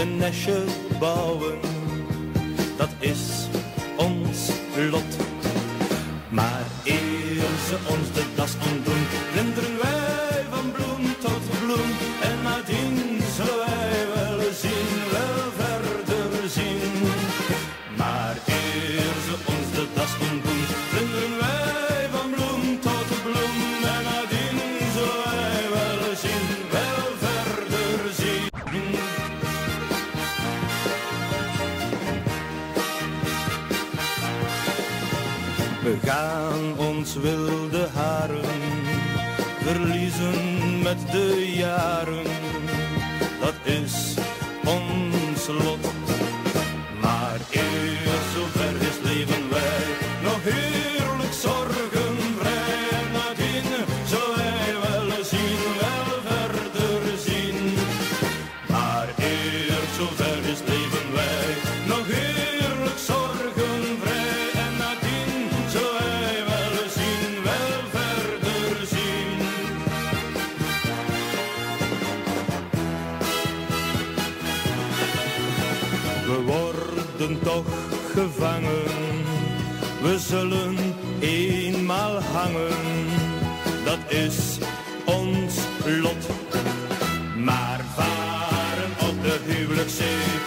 een nestje bouwen. Dat is ons lot. Maar eer ze ons de das ontdoen, rinderen wij van bloem tot bloem. En nadien zullen wij wel zien, wel verder zien. Maar eer ze ons We gaan ons wilde haren verliezen met de jaren. Dat is We worden toch gevangen, we zullen eenmaal hangen. Dat is ons lot. Maar varen op de huwelijkszee.